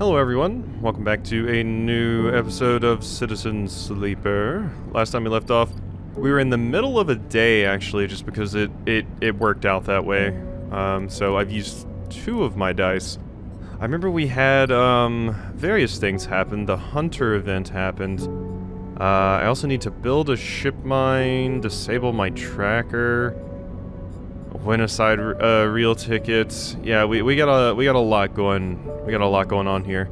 Hello everyone, welcome back to a new episode of Citizen Sleeper. Last time we left off, we were in the middle of a day actually, just because it, it, it worked out that way. Um, so I've used two of my dice. I remember we had um, various things happen. The Hunter event happened. Uh, I also need to build a ship mind, disable my tracker, win a side uh, reel ticket. Yeah, we, we got a we got a lot going. We got a lot going on here.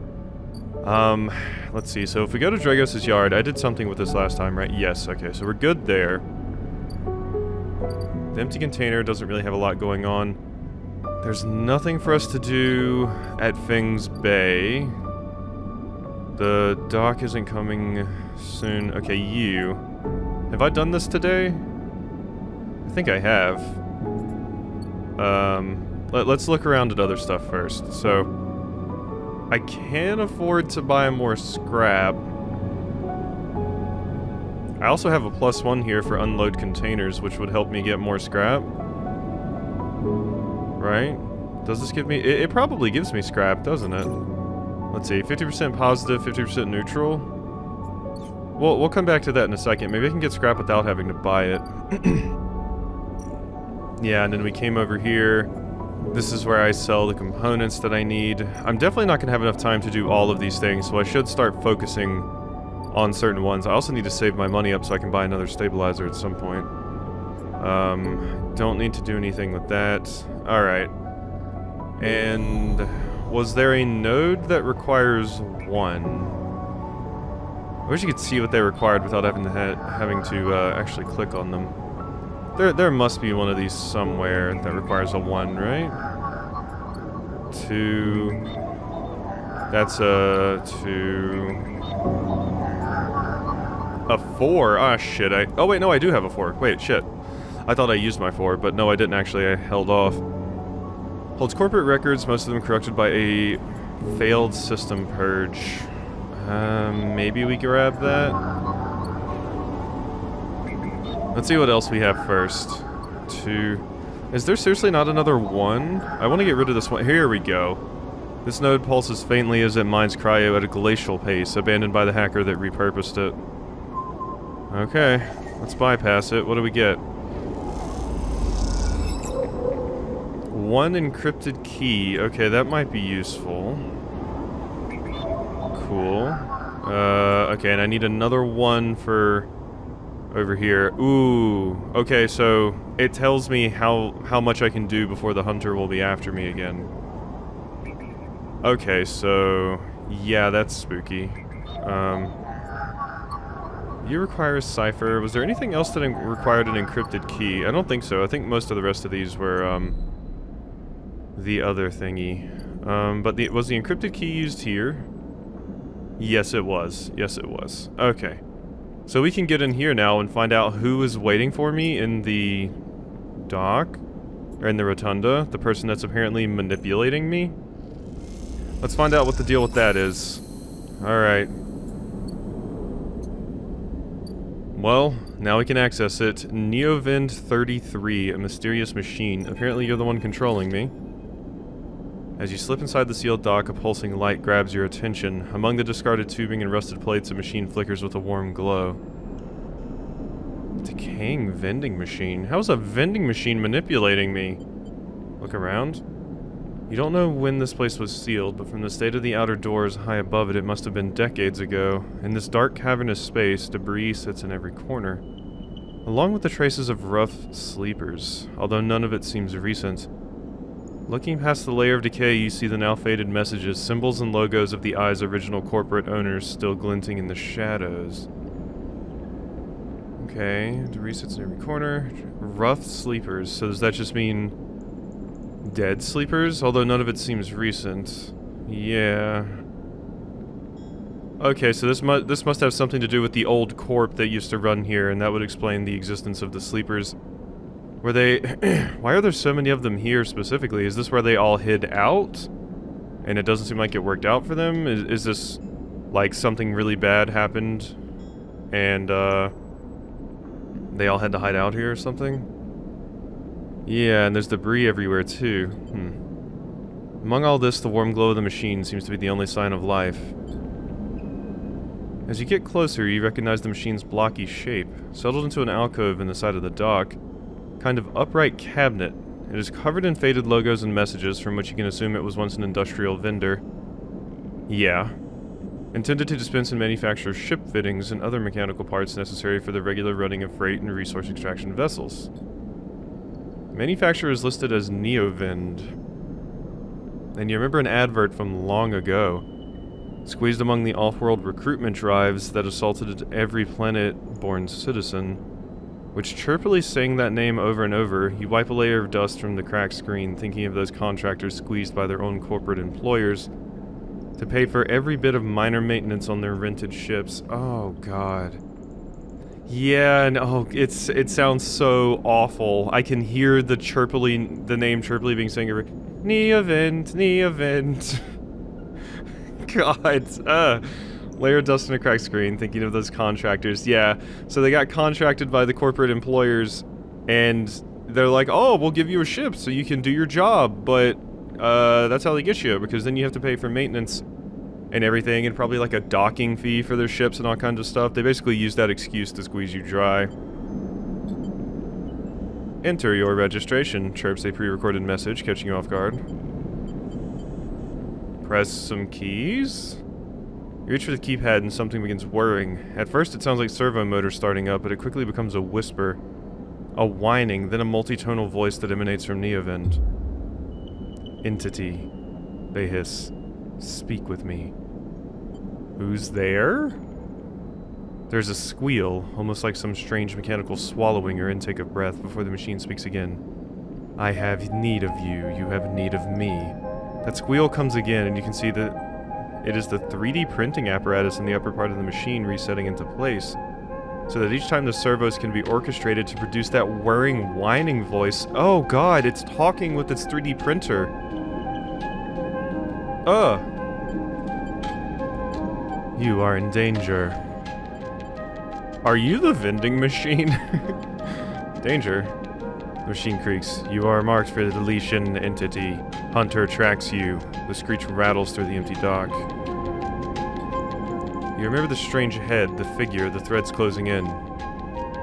Um, let's see. So if we go to Dragos' yard, I did something with this last time, right? Yes. Okay, so we're good there. The empty container doesn't really have a lot going on. There's nothing for us to do at Fing's Bay. The dock isn't coming soon. Okay, you. Have I done this today? I think I have. Um, let, us look around at other stuff first. So, I can afford to buy more scrap. I also have a plus one here for unload containers, which would help me get more scrap. Right? Does this give me... It, it probably gives me scrap, doesn't it? Let's see, 50% positive, 50% neutral. Well, we'll come back to that in a second. Maybe I can get scrap without having to buy it. yeah, and then we came over here. This is where I sell the components that I need. I'm definitely not going to have enough time to do all of these things, so I should start focusing on certain ones. I also need to save my money up so I can buy another stabilizer at some point. Um, don't need to do anything with that. Alright. And was there a node that requires one? I wish you could see what they required without having to ha having to uh, actually click on them. There, there must be one of these somewhere that requires a one, right? Two. That's a two. A four. Ah, shit. I. Oh wait, no, I do have a four. Wait, shit. I thought I used my four, but no, I didn't actually. I held off. Holds corporate records, most of them corrupted by a failed system purge. Um, maybe we grab that? Let's see what else we have first. Two. Is there seriously not another one? I want to get rid of this one. Here we go. This node pulses faintly as it mines cryo at a glacial pace, abandoned by the hacker that repurposed it. Okay, let's bypass it. What do we get? One encrypted key. Okay, that might be useful. Cool. Uh, okay, and I need another one for over here. Ooh. Okay, so it tells me how how much I can do before the hunter will be after me again. Okay, so yeah, that's spooky. Um, you require a cipher. Was there anything else that required an encrypted key? I don't think so. I think most of the rest of these were um, the other thingy. Um, but the, was the encrypted key used here? Yes, it was. Yes, it was. Okay. So we can get in here now and find out who is waiting for me in the dock, or in the rotunda, the person that's apparently manipulating me. Let's find out what the deal with that is. Alright. Well, now we can access it. Neovend 33, a mysterious machine. Apparently you're the one controlling me. As you slip inside the sealed dock, a pulsing light grabs your attention. Among the discarded tubing and rusted plates, a machine flickers with a warm glow. Decaying vending machine? How's a vending machine manipulating me? Look around. You don't know when this place was sealed, but from the state of the outer doors high above it, it must have been decades ago. In this dark, cavernous space, debris sits in every corner. Along with the traces of rough sleepers, although none of it seems recent. Looking past the layer of decay, you see the now faded messages, symbols and logos of the Eye's original corporate owners still glinting in the shadows. Okay, sits in every corner. Rough sleepers, so does that just mean dead sleepers? Although none of it seems recent. Yeah. Okay, so this, mu this must have something to do with the old corp that used to run here, and that would explain the existence of the sleepers. Were they... why are there so many of them here specifically? Is this where they all hid out? And it doesn't seem like it worked out for them? Is, is this like something really bad happened and uh, they all had to hide out here or something? Yeah, and there's debris everywhere too. Hmm. Among all this, the warm glow of the machine seems to be the only sign of life. As you get closer, you recognize the machine's blocky shape, settled into an alcove in the side of the dock. Kind of upright cabinet. It is covered in faded logos and messages from which you can assume it was once an industrial vendor. Yeah. Intended to dispense and manufacture ship fittings and other mechanical parts necessary for the regular running of freight and resource extraction vessels. manufacturer is listed as Neovend. And you remember an advert from long ago. Squeezed among the off-world recruitment drives that assaulted every planet-born citizen. Which chirpily sang that name over and over, you wipe a layer of dust from the cracked screen, thinking of those contractors squeezed by their own corporate employers to pay for every bit of minor maintenance on their rented ships. Oh, God. Yeah, no, oh, it's it sounds so awful. I can hear the chirpily, the name chirpily being sang over. Neovend, Neovend. God, uh, layer of dust in a cracked screen, thinking of those contractors. Yeah, so they got contracted by the corporate employers, and they're like, oh, we'll give you a ship so you can do your job, but uh, that's how they get you, because then you have to pay for maintenance and everything, and probably like a docking fee for their ships and all kinds of stuff. They basically use that excuse to squeeze you dry. Enter your registration, chirps a pre-recorded message, catching you off guard. Press some keys? Reach for the keypad and something begins whirring. At first it sounds like servo motors starting up, but it quickly becomes a whisper. A whining, then a multi-tonal voice that emanates from Neovend. Entity. They hiss. Speak with me. Who's there? There's a squeal, almost like some strange mechanical swallowing or intake of breath before the machine speaks again. I have need of you, you have need of me. That squeal comes again, and you can see that it is the 3D printing apparatus in the upper part of the machine resetting into place, so that each time the servos can be orchestrated to produce that whirring, whining voice. Oh god, it's talking with its 3D printer. Ugh. You are in danger. Are you the vending machine? danger. The machine creaks. You are marked for the deletion entity. Hunter tracks you. The screech rattles through the empty dock. You remember the strange head, the figure, the threads closing in.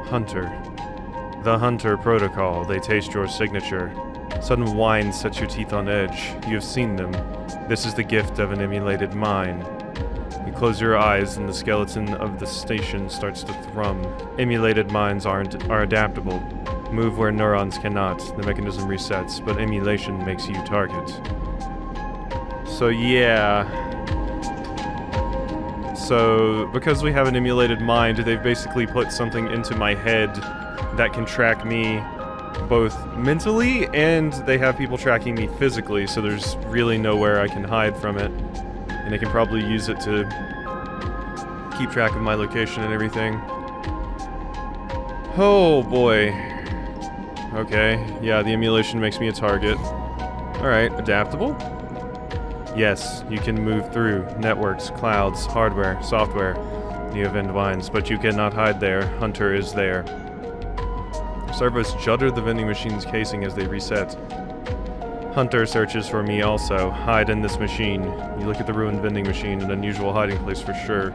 Hunter. The Hunter Protocol. They taste your signature. Sudden whine sets your teeth on edge. You have seen them. This is the gift of an emulated mind. You close your eyes and the skeleton of the station starts to thrum. Emulated minds aren't are adaptable. Move where neurons cannot. The mechanism resets, but emulation makes you target. So yeah. So, because we have an emulated mind, they've basically put something into my head that can track me both mentally and they have people tracking me physically, so there's really nowhere I can hide from it. And they can probably use it to keep track of my location and everything. Oh boy. Okay, yeah, the emulation makes me a target. Alright, adaptable? Yes, you can move through networks, clouds, hardware, software, Neovend vines, but you cannot hide there. Hunter is there. Servos judder the vending machine's casing as they reset. Hunter searches for me also. Hide in this machine. You look at the ruined vending machine, an unusual hiding place for sure.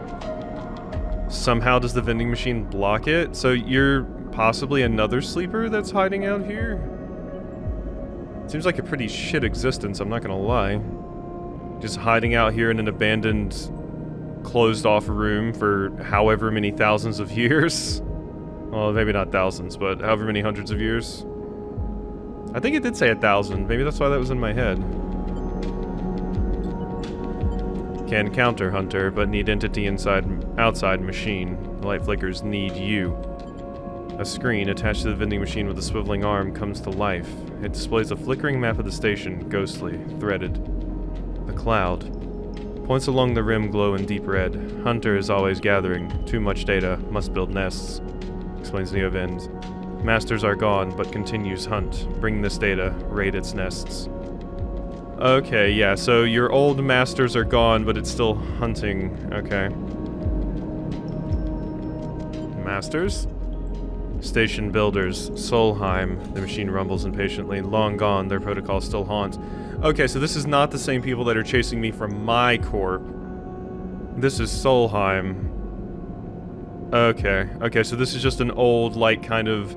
Somehow does the vending machine block it? So you're possibly another sleeper that's hiding out here? Seems like a pretty shit existence, I'm not gonna lie. Just hiding out here in an abandoned, closed off room for however many thousands of years. Well, maybe not thousands, but however many hundreds of years. I think it did say a thousand. Maybe that's why that was in my head. Can counter Hunter, but need entity inside outside machine. Light flickers need you. A screen attached to the vending machine with a swiveling arm comes to life. It displays a flickering map of the station, ghostly, threaded. A cloud. Points along the rim glow in deep red. Hunter is always gathering. Too much data. Must build nests explains Neovend. Masters are gone, but continues hunt. Bring this data, raid its nests. Okay, yeah, so your old masters are gone, but it's still hunting. Okay. Masters? Station builders, Solheim. The machine rumbles impatiently. Long gone, their protocol still haunts. Okay, so this is not the same people that are chasing me from my corp. This is Solheim. Okay, okay, so this is just an old, like, kind of,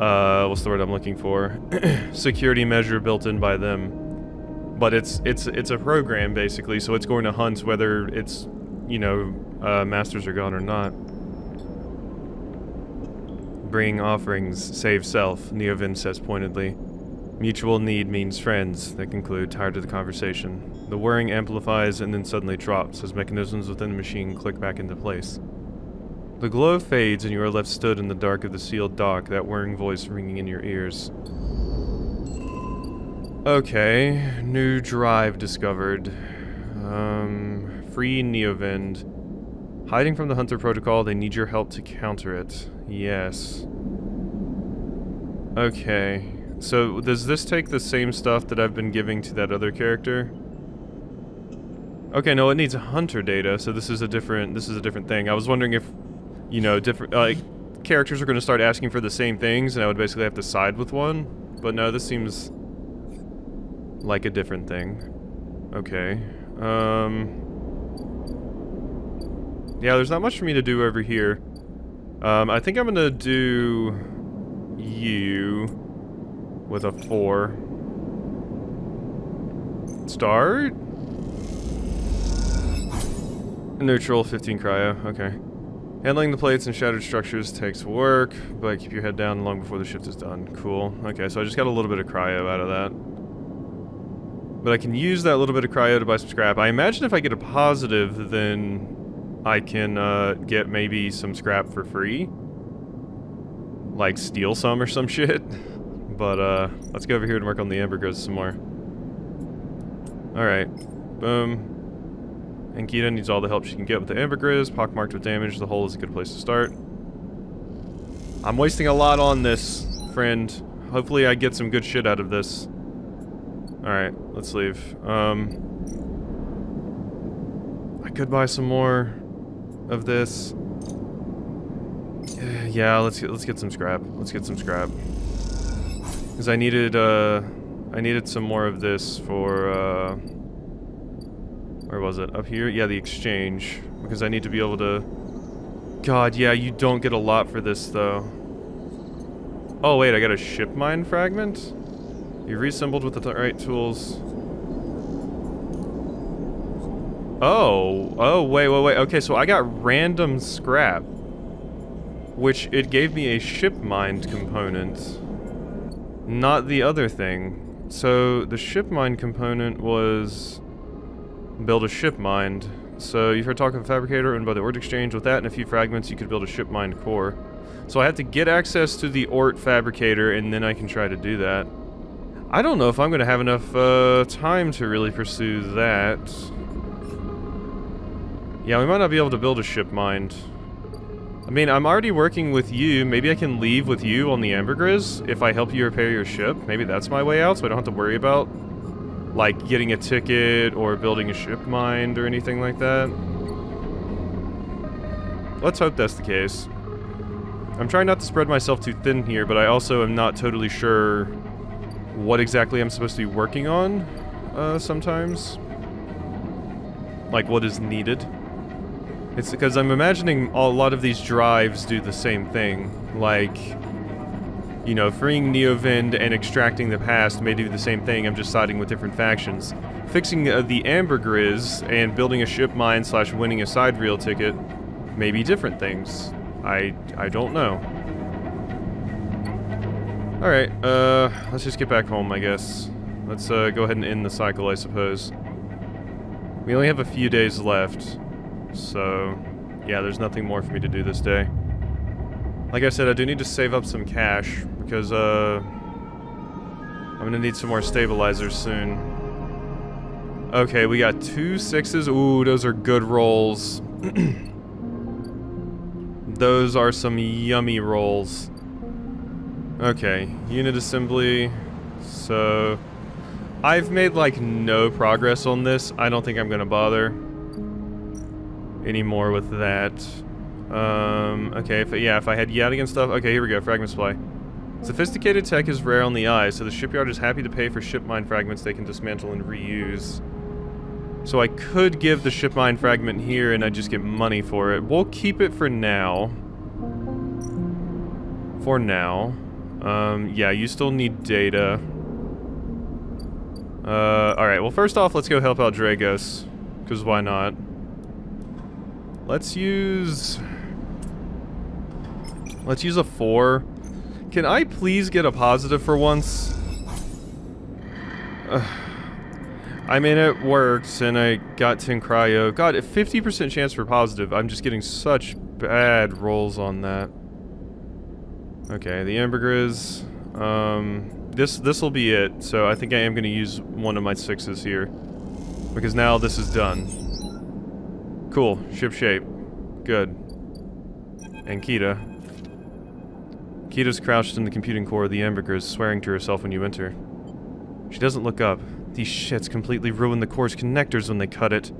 uh, what's the word I'm looking for? Security measure built in by them. But it's, it's, it's a program, basically, so it's going to hunt whether it's, you know, uh, masters are gone or not. Bring offerings, save self, Neovend says pointedly. Mutual need means friends, they conclude, tired of the conversation. The whirring amplifies and then suddenly drops as mechanisms within the machine click back into place. The glow fades and you are left stood in the dark of the sealed dock, that whirring voice ringing in your ears. Okay, new drive discovered. Um, free Neovend. Hiding from the Hunter Protocol, they need your help to counter it. Yes. Okay, so, does this take the same stuff that I've been giving to that other character? Okay, no, it needs hunter data, so this is a different, this is a different thing. I was wondering if, you know, different, like, characters are going to start asking for the same things, and I would basically have to side with one. But no, this seems like a different thing. Okay. Um... Yeah, there's not much for me to do over here. Um, I think I'm gonna do you with a 4. Start? Neutral, 15 cryo, okay. Handling the plates and shattered structures takes work, but keep your head down long before the shift is done. Cool. Okay, so I just got a little bit of cryo out of that. But I can use that little bit of cryo to buy some scrap. I imagine if I get a positive, then I can uh, get maybe some scrap for free. Like steal some or some shit. But, uh, let's go over here and work on the ambergris some more. Alright. Boom. Ankita needs all the help she can get with the ambergris. Pockmarked with damage, the hole is a good place to start. I'm wasting a lot on this, friend. Hopefully I get some good shit out of this. Alright, let's leave. Um... I could buy some more of this. Yeah, let's get let's get some scrap. Let's get some scrap. Because I needed, uh, I needed some more of this for, uh, where was it? Up here? Yeah, the exchange. Because I need to be able to... God, yeah, you don't get a lot for this, though. Oh, wait, I got a ship mind fragment? You reassembled with the right tools. Oh, oh, wait, wait, wait. Okay, so I got random scrap. Which, it gave me a ship mind component. Not the other thing. So, the ship mind component was... Build a ship mind. So, you've heard talk of a fabricator owned by the Ort Exchange. With that and a few fragments, you could build a ship mind core. So I have to get access to the Ort fabricator, and then I can try to do that. I don't know if I'm going to have enough uh, time to really pursue that. Yeah, we might not be able to build a ship mind. I mean, I'm already working with you. Maybe I can leave with you on the Ambergris if I help you repair your ship. Maybe that's my way out, so I don't have to worry about, like, getting a ticket or building a ship mind or anything like that. Let's hope that's the case. I'm trying not to spread myself too thin here, but I also am not totally sure what exactly I'm supposed to be working on uh, sometimes. Like, what is needed. It's because I'm imagining a lot of these drives do the same thing. Like, you know, freeing Neovend and extracting the past may do the same thing, I'm just siding with different factions. Fixing uh, the Ambergris and building a ship mind slash winning a side reel ticket may be different things. I, I don't know. Alright, uh, let's just get back home, I guess. Let's uh, go ahead and end the cycle, I suppose. We only have a few days left. So, yeah, there's nothing more for me to do this day. Like I said, I do need to save up some cash, because, uh... I'm gonna need some more stabilizers soon. Okay, we got two sixes. Ooh, those are good rolls. those are some yummy rolls. Okay, unit assembly. So, I've made, like, no progress on this. I don't think I'm gonna bother anymore with that. Um, okay, if, yeah, if I had against stuff, okay, here we go, fragment supply. Sophisticated tech is rare on the eye, so the shipyard is happy to pay for ship mind fragments they can dismantle and reuse. So I could give the ship mind fragment here and I just get money for it. We'll keep it for now. For now. Um, yeah, you still need data. Uh, alright, well first off, let's go help out Dragos. Because why not? Let's use... Let's use a 4. Can I please get a positive for once? I mean, it worked, and I got 10 cryo. God, a 50% chance for positive. I'm just getting such bad rolls on that. Okay, the ambergris. Um, this this will be it. So I think I am going to use one of my sixes here, because now this is done. Cool, ship shape, good. Ankita. Kita's crouched in the computing core of the ambergris, swearing to herself when you enter. She doesn't look up. These shits completely ruin the core's connectors when they cut it.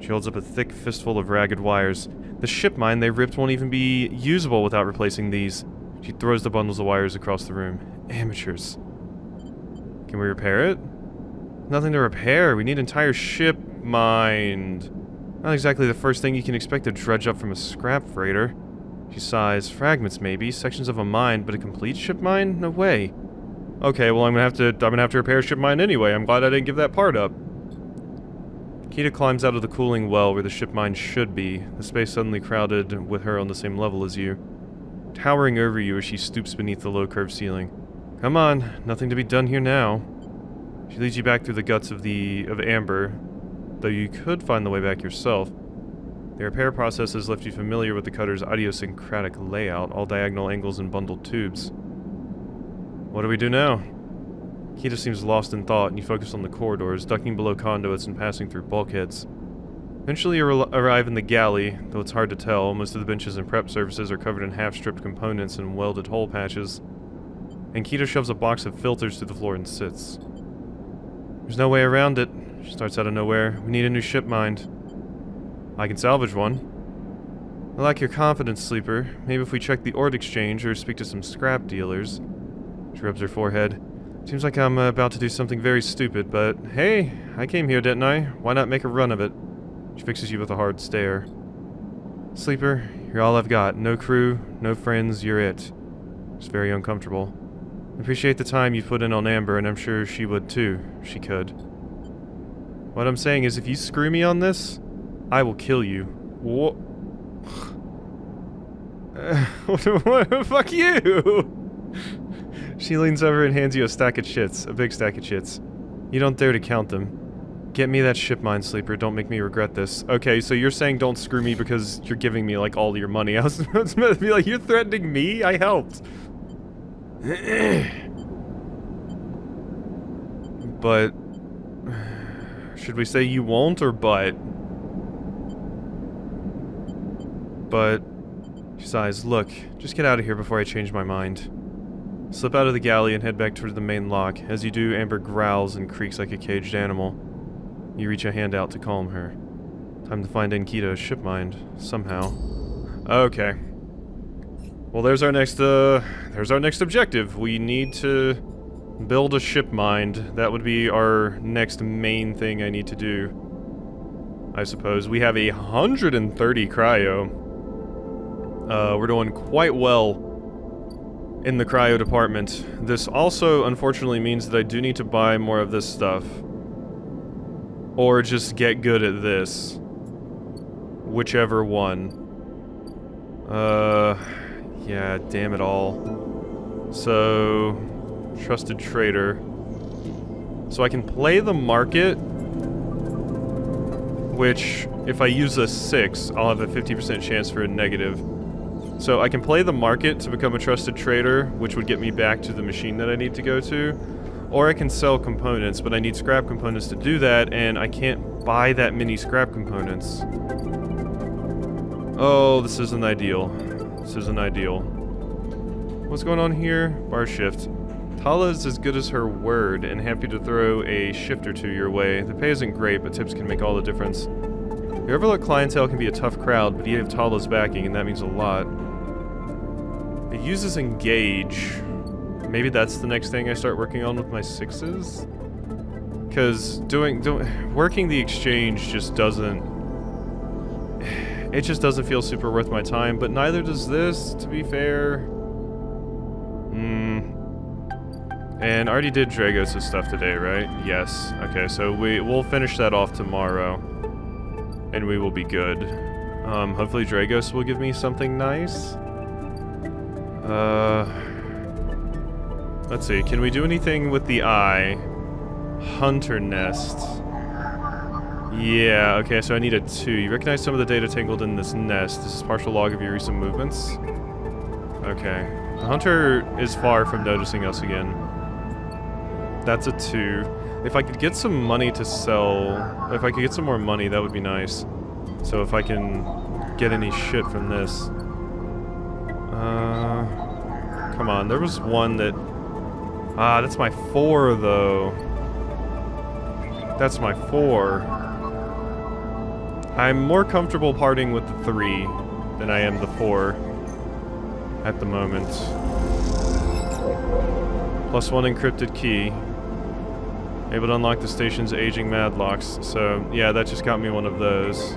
She holds up a thick fistful of ragged wires. The ship mind they ripped won't even be usable without replacing these. She throws the bundles of wires across the room. Amateurs. Can we repair it? Nothing to repair. We need entire ship mind. Not exactly the first thing you can expect to dredge up from a scrap freighter. She sighs. Fragments, maybe. Sections of a mine, but a complete ship mind? No way. Okay, well I'm gonna have to I'm gonna have to repair ship mind anyway. I'm glad I didn't give that part up. Kita climbs out of the cooling well where the ship mind should be, the space suddenly crowded with her on the same level as you towering over you as she stoops beneath the low curved ceiling. Come on, nothing to be done here now. She leads you back through the guts of the of Amber, though you could find the way back yourself. The repair process has left you familiar with the cutter's idiosyncratic layout, all diagonal angles and bundled tubes. What do we do now? Kita seems lost in thought, and you focus on the corridors, ducking below conduits and passing through bulkheads. Eventually you arrive in the galley, though it's hard to tell. Most of the benches and prep surfaces are covered in half-stripped components and welded hole patches. Ankita shoves a box of filters to the floor and sits. There's no way around it. She starts out of nowhere. We need a new ship mind. I can salvage one. I like your confidence, Sleeper. Maybe if we check the ord exchange or speak to some scrap dealers. She rubs her forehead. Seems like I'm about to do something very stupid, but hey, I came here, didn't I? Why not make a run of it? She fixes you with a hard stare. Sleeper, you're all I've got. No crew, no friends, you're it. It's very uncomfortable. I appreciate the time you put in on Amber, and I'm sure she would too. She could. What I'm saying is, if you screw me on this, I will kill you. What? Fuck you! she leans over and hands you a stack of shits. a big stack of shits. You don't dare to count them. Get me that ship mind, Sleeper. Don't make me regret this. Okay, so you're saying don't screw me because you're giving me, like, all your money. I was, was to be like, you're threatening me? I helped. but... Should we say you won't or but? But... She sighs. Look, just get out of here before I change my mind. Slip out of the galley and head back toward the main lock. As you do, Amber growls and creaks like a caged animal. You reach a hand out to calm her. Time to find Ankita's ship mind, somehow. Okay. Well, there's our next, uh, there's our next objective. We need to build a ship mind. That would be our next main thing I need to do. I suppose. We have a 130 cryo. Uh, we're doing quite well in the cryo department. This also, unfortunately, means that I do need to buy more of this stuff. Or just get good at this. Whichever one. Uh, yeah, damn it all. So, trusted trader. So I can play the market, which, if I use a 6, I'll have a 50% chance for a negative. So I can play the market to become a trusted trader, which would get me back to the machine that I need to go to. Or I can sell components, but I need scrap components to do that, and I can't buy that many scrap components. Oh, this isn't ideal. This isn't ideal. What's going on here? Bar shift. Tala is as good as her word and happy to throw a shift or two your way. The pay isn't great, but tips can make all the difference. Your overlooked clientele can be a tough crowd, but you have Tala's backing, and that means a lot. It uses engage. maybe that's the next thing I start working on with my sixes? Because doing, doing, working the exchange just doesn't, it just doesn't feel super worth my time, but neither does this, to be fair. And I already did Dragos' stuff today, right? Yes. Okay, so we, we'll finish that off tomorrow. And we will be good. Um, hopefully Dragos will give me something nice. Uh... Let's see, can we do anything with the eye? Hunter nest. Yeah, okay, so I need a 2. You recognize some of the data tangled in this nest. This is partial log of your recent movements. Okay. The hunter is far from noticing us again. That's a 2. If I could get some money to sell... If I could get some more money, that would be nice. So if I can get any shit from this... Uh... Come on, there was one that Ah, that's my four, though. That's my four. I'm more comfortable parting with the three than I am the four at the moment. Plus one encrypted key. Able to unlock the station's aging maglocks. So, yeah, that just got me one of those.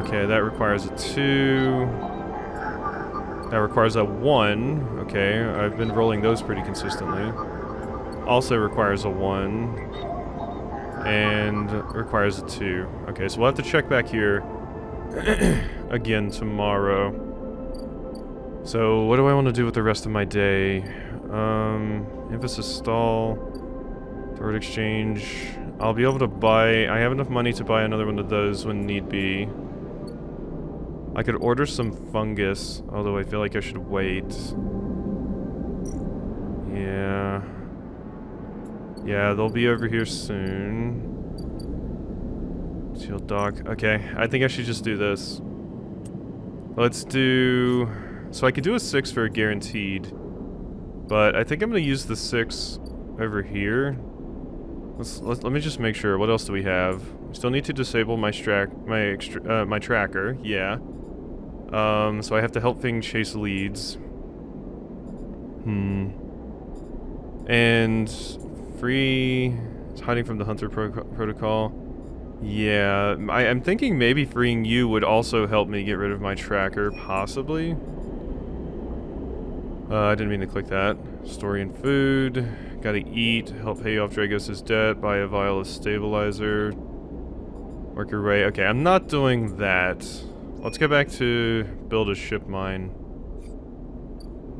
Okay, that requires a two. That requires a 1. Okay, I've been rolling those pretty consistently. Also requires a 1. And requires a 2. Okay, so we'll have to check back here again tomorrow. So, what do I want to do with the rest of my day? Um, emphasis stall. Third exchange. I'll be able to buy... I have enough money to buy another one of those when need be. I could order some fungus, although I feel like I should wait. Yeah. Yeah, they'll be over here soon. Shield dog. Okay, I think I should just do this. Let's do... So I could do a 6 for a guaranteed. But I think I'm going to use the 6 over here. Let's, let's, let me just make sure. What else do we have? Still need to disable my, strack, my, extra, uh, my tracker. Yeah. Um, so I have to help Fing chase leads. Hmm. And free is hiding from the hunter pro protocol. Yeah, I, am thinking maybe freeing you would also help me get rid of my tracker, possibly. Uh, I didn't mean to click that. Story and food. Gotta eat. Help pay off Dragos' debt. Buy a vial of stabilizer. Work your way. Okay, I'm not doing that. Let's go back to build a ship mind.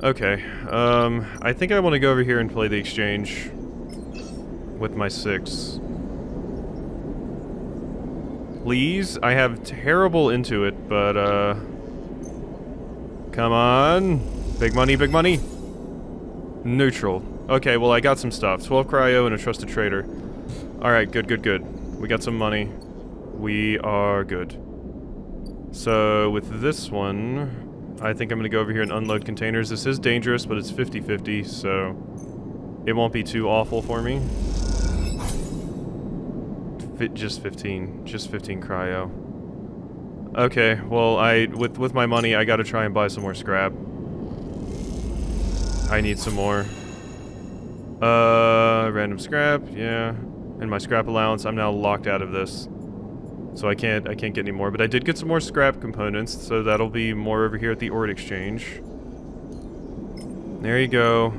Okay, um, I think I want to go over here and play the exchange with my six. Please? I have terrible into it, but, uh... Come on. Big money, big money. Neutral. Okay, well, I got some stuff. 12 cryo and a trusted trader. Alright, good, good, good. We got some money. We are good. So with this one, I think I'm to go over here and unload containers. This is dangerous, but it's 50-50, so it won't be too awful for me. Just 15. Just 15 cryo. Okay, well, I with with my money, I gotta try and buy some more scrap. I need some more. Uh, random scrap, yeah. And my scrap allowance, I'm now locked out of this. So I can't I can't get any more, but I did get some more scrap components, so that'll be more over here at the Ord Exchange. There you go.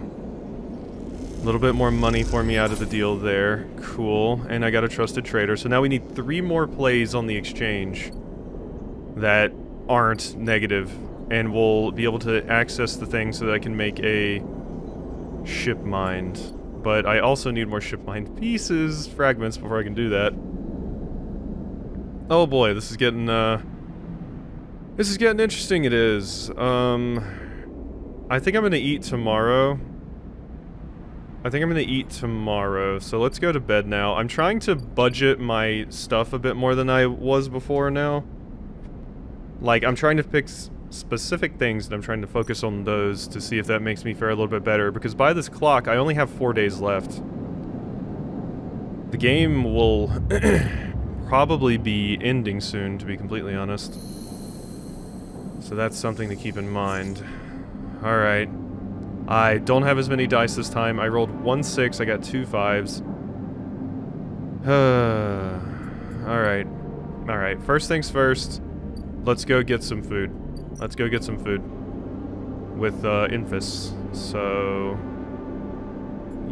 A little bit more money for me out of the deal there. Cool. And I got a trusted trader. So now we need three more plays on the exchange that aren't negative, and we'll be able to access the thing so that I can make a ship mind. But I also need more ship mind pieces, fragments, before I can do that. Oh boy, this is getting, uh... This is getting interesting, it is. Um... I think I'm gonna eat tomorrow. I think I'm gonna eat tomorrow, so let's go to bed now. I'm trying to budget my stuff a bit more than I was before now. Like, I'm trying to pick specific things and I'm trying to focus on those to see if that makes me fare a little bit better, because by this clock, I only have four days left. The game will probably be ending soon, to be completely honest. So that's something to keep in mind. Alright. I don't have as many dice this time. I rolled one six, I got two fives. Alright. Alright, first things first. Let's go get some food. Let's go get some food. With, uh, Infus. So...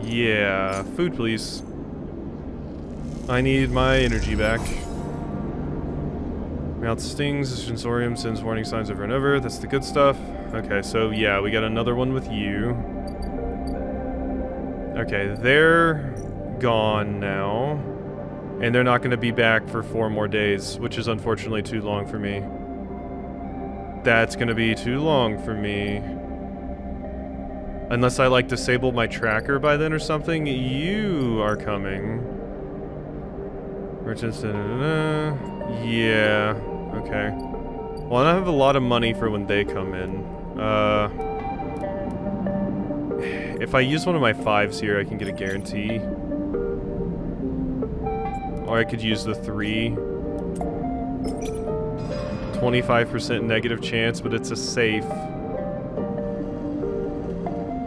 Yeah, food please. I need my energy back. Mouth stings, sensorium sends warning signs over and over. That's the good stuff. Okay, so yeah, we got another one with you. Okay, they're gone now. And they're not going to be back for four more days, which is unfortunately too long for me. That's to be too long for me. Unless I, like, disable my tracker by then or something. You are coming. Merchants, yeah, okay. Well, I have a lot of money for when they come in. Uh, if I use one of my fives here, I can get a guarantee. Or I could use the three. 25% negative chance, but it's a safe.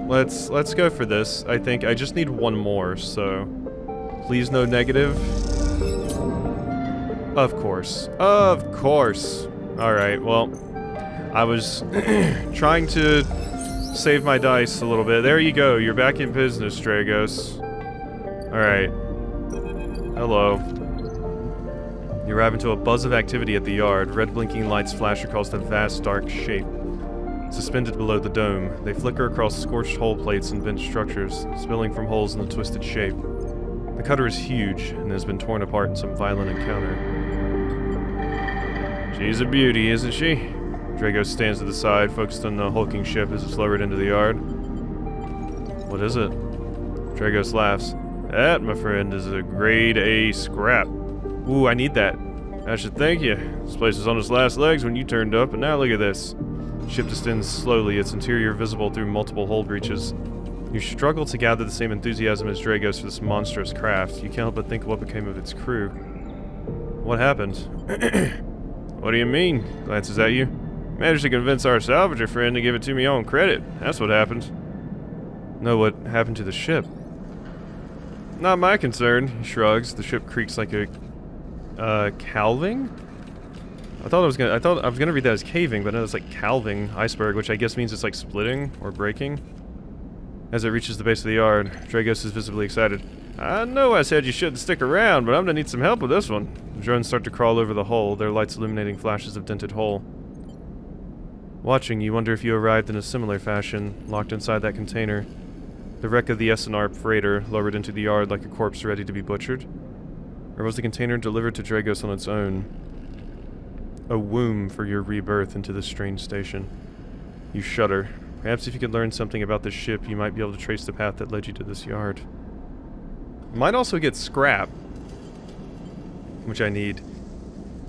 Let's let's go for this. I think I just need one more, so please no negative. Of course. Of course. Alright, well, I was trying to save my dice a little bit. There you go. You're back in business, Dragos. Alright. Hello. You arrive into a buzz of activity at the yard. Red blinking lights flash across the vast, dark shape. Suspended below the dome, they flicker across scorched hull plates and bent structures, spilling from holes in the twisted shape. The cutter is huge, and has been torn apart in some violent encounter. She's a beauty, isn't she? Drago stands to the side, focused on the hulking ship as it's lowered into the yard. What is it? Dragos laughs. That, my friend, is a grade A scrap. Ooh, I need that. I should thank you. This place was on its last legs when you turned up, and now look at this. ship descends slowly, its interior visible through multiple hull breaches. You struggle to gather the same enthusiasm as Dragos for this monstrous craft. You can't help but think of what became of its crew. What happened? What do you mean? Glances at you. Managed to convince our salvager friend to give it to me on credit. That's what happened. Know what happened to the ship? Not my concern, he shrugs. The ship creaks like a uh calving? I thought I was gonna I thought I was gonna read that as caving, but no, it's like calving iceberg, which I guess means it's like splitting or breaking. As it reaches the base of the yard, Dragos is visibly excited. I know I said you shouldn't stick around, but I'm gonna need some help with this one. Drones start to crawl over the hull, their lights illuminating flashes of dented hull. Watching, you wonder if you arrived in a similar fashion, locked inside that container. The wreck of the SNR freighter lowered into the yard like a corpse ready to be butchered? Or was the container delivered to Dragos on its own? A womb for your rebirth into this strange station. You shudder. Perhaps if you could learn something about this ship, you might be able to trace the path that led you to this yard. Might also get scrap which I need.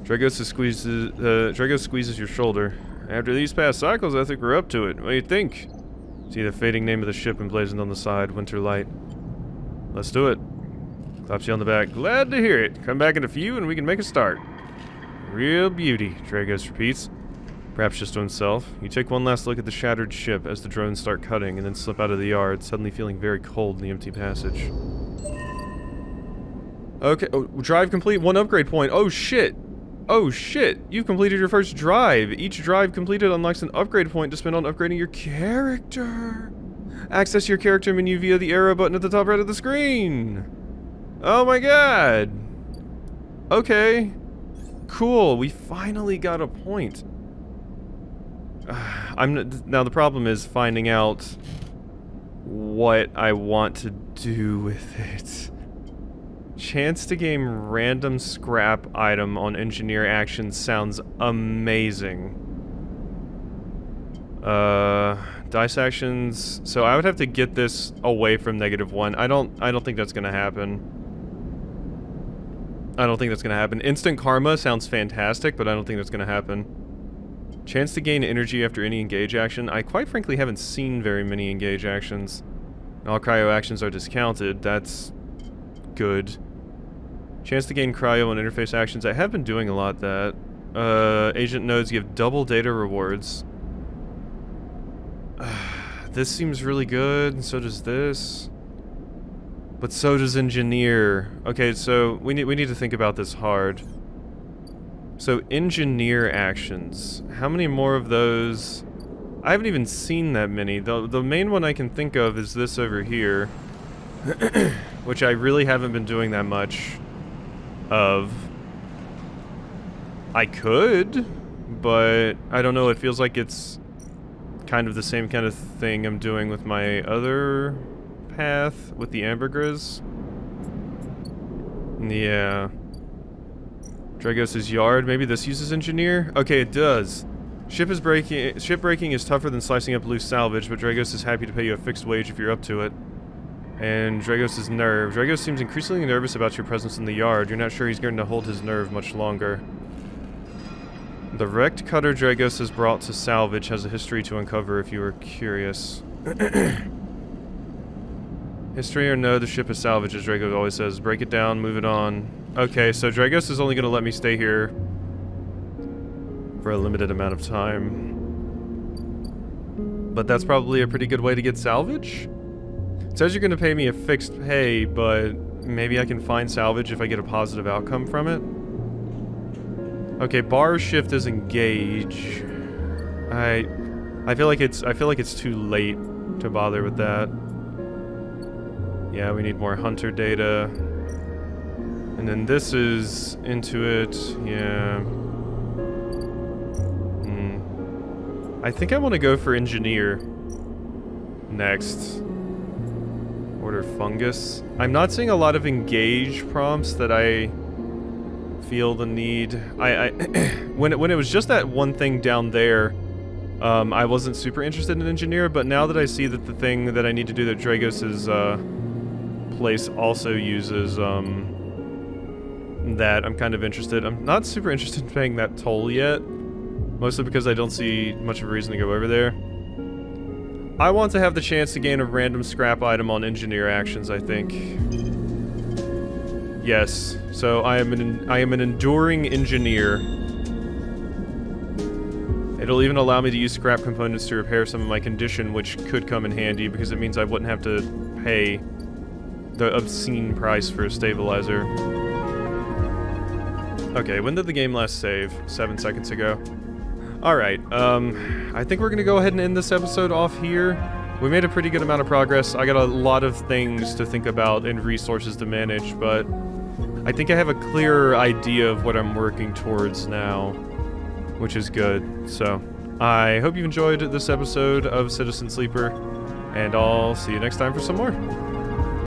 Dragos squeezes, uh, Dragos squeezes your shoulder. After these past cycles, I think we're up to it. What do you think? See the fading name of the ship emblazoned on the side, Winter Light. Let's do it. Claps you on the back. Glad to hear it. Come back in a few and we can make a start. Real beauty, Dragos repeats. Perhaps just to himself. You take one last look at the shattered ship as the drones start cutting and then slip out of the yard, suddenly feeling very cold in the empty passage. Okay, oh, drive complete, one upgrade point. Oh shit. Oh shit, you've completed your first drive. Each drive completed unlocks an upgrade point to spend on upgrading your character. Access your character menu via the arrow button at the top right of the screen. Oh my god. Okay. Cool, we finally got a point. I'm now the problem is finding out what I want to do with it. Chance to game random scrap item on engineer action sounds amazing. Uh, dice actions. So I would have to get this away from negative one. I don't. I don't think that's gonna happen. I don't think that's gonna happen. Instant karma sounds fantastic, but I don't think that's gonna happen. Chance to gain energy after any engage action. I quite frankly haven't seen very many engage actions. All cryo actions are discounted. That's good. Chance to gain cryo and interface actions. I have been doing a lot that. Uh, agent nodes give double data rewards. this seems really good, and so does this. But so does engineer. Okay, so we need we need to think about this hard. So engineer actions. How many more of those? I haven't even seen that many. The the main one I can think of is this over here. which I really haven't been doing that much of. I could, but I don't know, it feels like it's kind of the same kind of thing I'm doing with my other path with the ambergris. Yeah. Dragos' yard. Maybe this uses engineer? Okay, it does. Ship is breaking. Ship breaking is tougher than slicing up loose salvage, but Dragos is happy to pay you a fixed wage if you're up to it. And Dragos' is nerve. Dragos seems increasingly nervous about your presence in the yard. You're not sure he's going to hold his nerve much longer. The wrecked cutter Dragos has brought to salvage has a history to uncover if you are curious. history or no, the ship is salvaged, as Dragos always says. Break it down, move it on. Okay, so Dragos is only going to let me stay here for a limited amount of time. But that's probably a pretty good way to get salvage? It says you're going to pay me a fixed pay, but maybe I can find salvage if I get a positive outcome from it? Okay, bar shift is engage. I I feel like it's I feel like it's too late to bother with that. Yeah, we need more hunter data. And then this is into it. Yeah. Hmm. I think I want to go for engineer next. Order fungus. I'm not seeing a lot of engage prompts that I feel the need. I, I when it, when it was just that one thing down there, um, I wasn't super interested in engineer. But now that I see that the thing that I need to do that Dragos's uh, place also uses, um, that I'm kind of interested. I'm not super interested in paying that toll yet, mostly because I don't see much of a reason to go over there. I want to have the chance to gain a random scrap item on engineer actions, I think. Yes. So I am an I am an enduring engineer. It'll even allow me to use scrap components to repair some of my condition, which could come in handy because it means I wouldn't have to pay the obscene price for a stabilizer. Okay, when did the game last save? Seven seconds ago. Alright, um, I think we're gonna go ahead and end this episode off here. We made a pretty good amount of progress. I got a lot of things to think about and resources to manage, but I think I have a clearer idea of what I'm working towards now, which is good. So, I hope you enjoyed this episode of Citizen Sleeper, and I'll see you next time for some more.